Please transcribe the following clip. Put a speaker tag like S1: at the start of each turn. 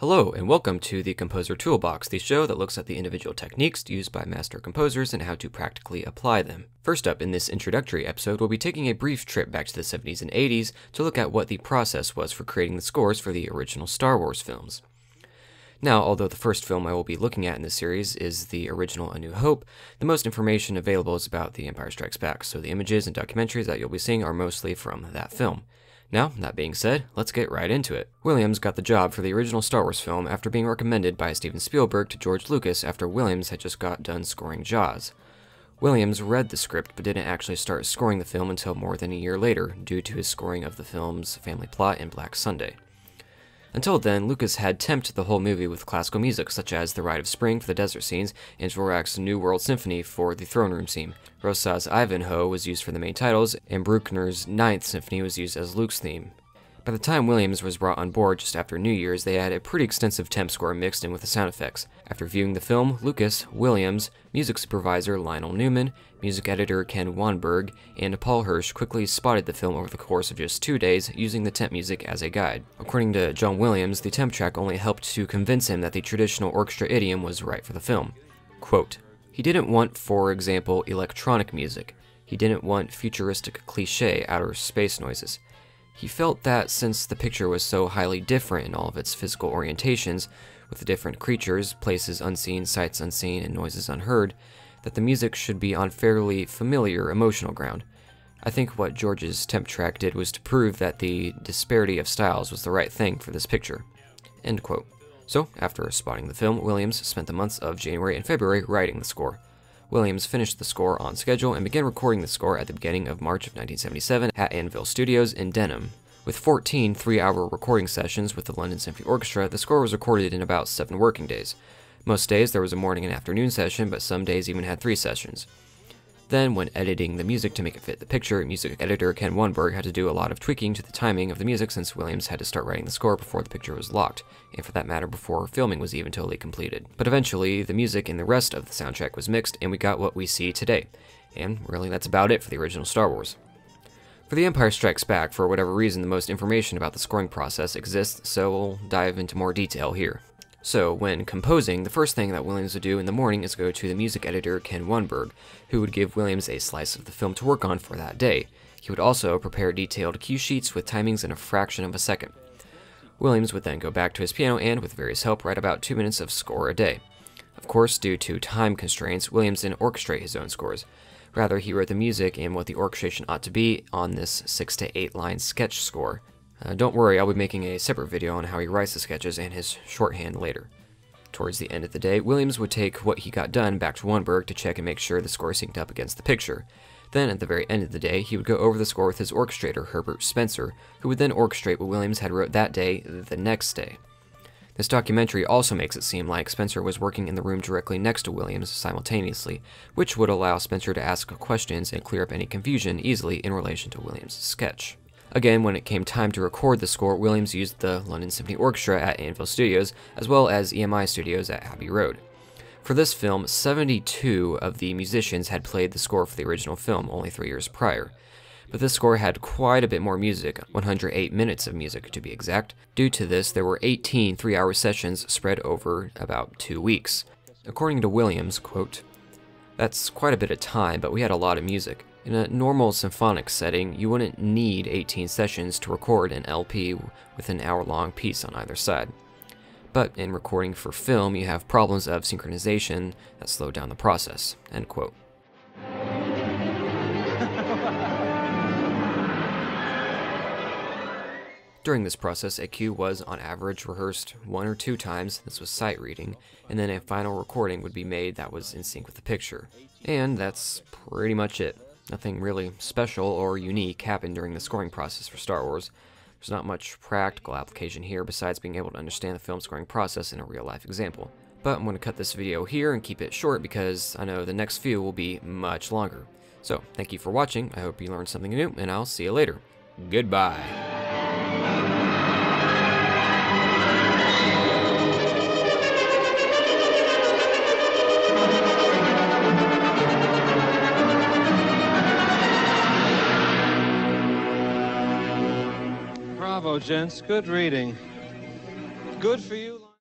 S1: Hello, and welcome to the Composer Toolbox, the show that looks at the individual techniques used by master composers and how to practically apply them. First up in this introductory episode, we'll be taking a brief trip back to the 70s and 80s to look at what the process was for creating the scores for the original Star Wars films. Now, although the first film I will be looking at in this series is the original A New Hope, the most information available is about The Empire Strikes Back, so the images and documentaries that you'll be seeing are mostly from that film. Now, that being said, let's get right into it. Williams got the job for the original Star Wars film after being recommended by Steven Spielberg to George Lucas after Williams had just got done scoring Jaws. Williams read the script but didn't actually start scoring the film until more than a year later, due to his scoring of the film's family plot in Black Sunday. Until then, Lucas had temped the whole movie with classical music, such as The Rite of Spring for the desert scenes and Dvorak's New World Symphony for the throne room scene. Rózsa's Ivanhoe was used for the main titles, and Bruckner's Ninth Symphony was used as Luke's theme. By the time Williams was brought on board just after New Year's, they had a pretty extensive temp score mixed in with the sound effects. After viewing the film, Lucas, Williams, music supervisor Lionel Newman, music editor Ken Wannberg, and Paul Hirsch quickly spotted the film over the course of just two days, using the temp music as a guide. According to John Williams, the temp track only helped to convince him that the traditional orchestra idiom was right for the film. Quote, he didn't want, for example, electronic music. He didn't want futuristic cliche outer space noises. He felt that since the picture was so highly different in all of its physical orientations, with the different creatures, places unseen, sights unseen, and noises unheard, that the music should be on fairly familiar emotional ground. I think what George's temp track did was to prove that the disparity of styles was the right thing for this picture. End quote. So, after spotting the film, Williams spent the months of January and February writing the score. Williams finished the score on schedule and began recording the score at the beginning of March of 1977 at Anvil Studios in Denham. With 14 three hour recording sessions with the London Symphony Orchestra, the score was recorded in about seven working days. Most days there was a morning and afternoon session, but some days even had three sessions. Then, when editing the music to make it fit the picture, music editor Ken Wannberg had to do a lot of tweaking to the timing of the music since Williams had to start writing the score before the picture was locked, and for that matter, before filming was even totally completed. But eventually, the music and the rest of the soundtrack was mixed, and we got what we see today. And really, that's about it for the original Star Wars. For The Empire Strikes Back, for whatever reason, the most information about the scoring process exists, so we'll dive into more detail here. So, when composing, the first thing that Williams would do in the morning is go to the music editor Ken Wannberg, who would give Williams a slice of the film to work on for that day. He would also prepare detailed cue sheets with timings in a fraction of a second. Williams would then go back to his piano and, with various help, write about two minutes of score a day. Of course, due to time constraints, Williams didn't orchestrate his own scores. Rather, he wrote the music and what the orchestration ought to be on this six to eight line sketch score. Uh, don't worry, I'll be making a separate video on how he writes the sketches and his shorthand later. Towards the end of the day, Williams would take what he got done back to Wannberg to check and make sure the score synced up against the picture. Then, at the very end of the day, he would go over the score with his orchestrator, Herbert Spencer, who would then orchestrate what Williams had wrote that day the next day. This documentary also makes it seem like Spencer was working in the room directly next to Williams simultaneously, which would allow Spencer to ask questions and clear up any confusion easily in relation to Williams' sketch. Again, when it came time to record the score, Williams used the London Symphony Orchestra at Anvil Studios, as well as EMI Studios at Abbey Road. For this film, 72 of the musicians had played the score for the original film only three years prior. But this score had quite a bit more music, 108 minutes of music to be exact. Due to this, there were 18 three hour sessions spread over about two weeks. According to Williams, quote, That's quite a bit of time, but we had a lot of music. In a normal symphonic setting, you wouldn't need 18 sessions to record an LP with an hour long piece on either side. But in recording for film, you have problems of synchronization that slow down the process. End quote. During this process, a cue was, on average, rehearsed one or two times, this was sight reading, and then a final recording would be made that was in sync with the picture. And that's pretty much it. Nothing really special or unique happened during the scoring process for Star Wars. There's not much practical application here besides being able to understand the film scoring process in a real life example. But I'm going to cut this video here and keep it short because I know the next few will be much longer. So, thank you for watching, I hope you learned something new, and I'll see you later. Goodbye.
S2: Bravo, gents. Good reading. Good for you.